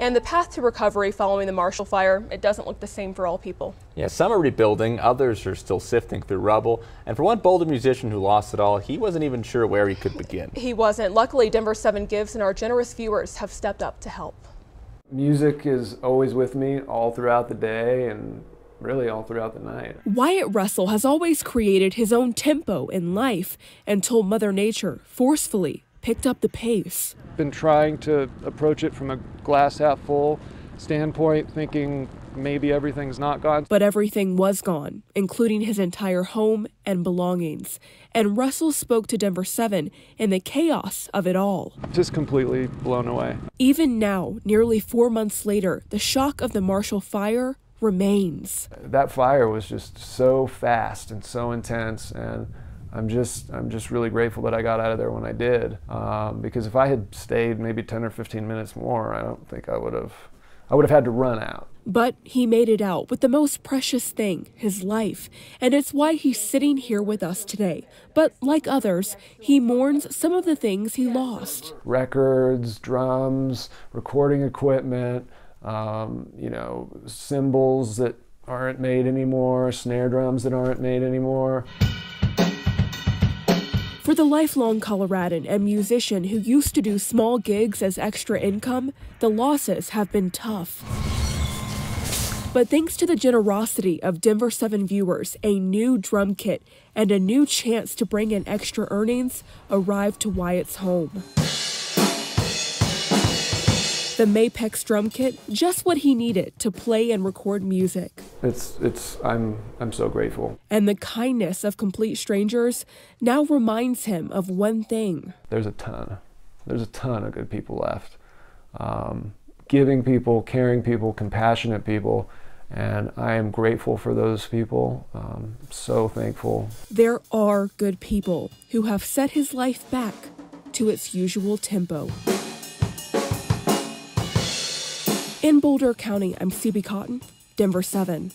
And the path to recovery following the Marshall Fire, it doesn't look the same for all people. Yeah, some are rebuilding, others are still sifting through rubble. And for one Boulder musician who lost it all, he wasn't even sure where he could begin. He wasn't. Luckily, Denver 7 Gives and our generous viewers have stepped up to help. Music is always with me all throughout the day and really all throughout the night. Wyatt Russell has always created his own tempo in life and told Mother Nature forcefully picked up the pace. Been trying to approach it from a glass half full standpoint, thinking maybe everything's not gone. But everything was gone, including his entire home and belongings. And Russell spoke to Denver 7 in the chaos of it all. Just completely blown away. Even now, nearly four months later, the shock of the Marshall fire remains. That fire was just so fast and so intense and I'm just I'm just really grateful that I got out of there when I did um, because if I had stayed maybe 10 or 15 minutes more I don't think I would have I would have had to run out. But he made it out with the most precious thing, his life, and it's why he's sitting here with us today. But like others, he mourns some of the things he lost. Records, drums, recording equipment, um, you know, cymbals that aren't made anymore, snare drums that aren't made anymore. For the lifelong Coloradan and musician who used to do small gigs as extra income, the losses have been tough. But thanks to the generosity of Denver 7 viewers, a new drum kit and a new chance to bring in extra earnings arrived to Wyatt's home. The Mapex drum kit, just what he needed to play and record music. It's it's I'm I'm so grateful. And the kindness of complete strangers now reminds him of one thing. There's a ton. There's a ton of good people left. Um, giving people, caring people, compassionate people. And I am grateful for those people. Um, so thankful. There are good people who have set his life back to its usual tempo. In Boulder County, I'm CB Cotton, Denver 7.